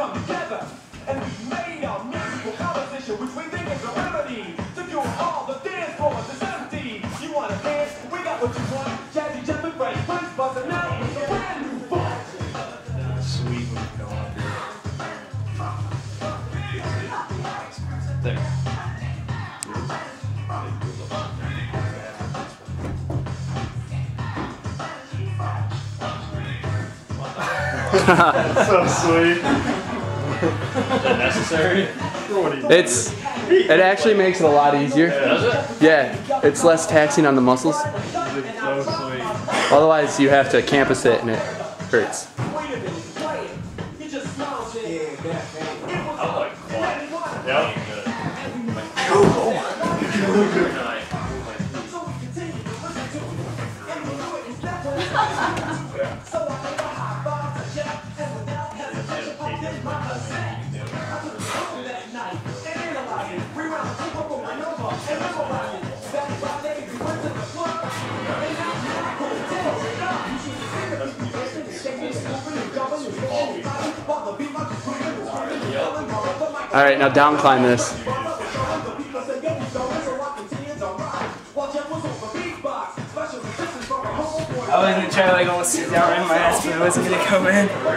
come together. And we made our musical composition, which we think is a remedy to cure all the dance floors that's empty. You wanna dance? We got what you want. Jazzy jumping, fresh prince busting out. Sweet. There. so sweet. Is that necessary? It's it actually makes it a lot easier. Does it? Yeah, it's less taxing on the muscles. It's so sweet. Otherwise, you have to campus it and it hurts. Wait All right, now down climb this. I was gonna try like almost sit down in my ass, but I wasn't gonna come in.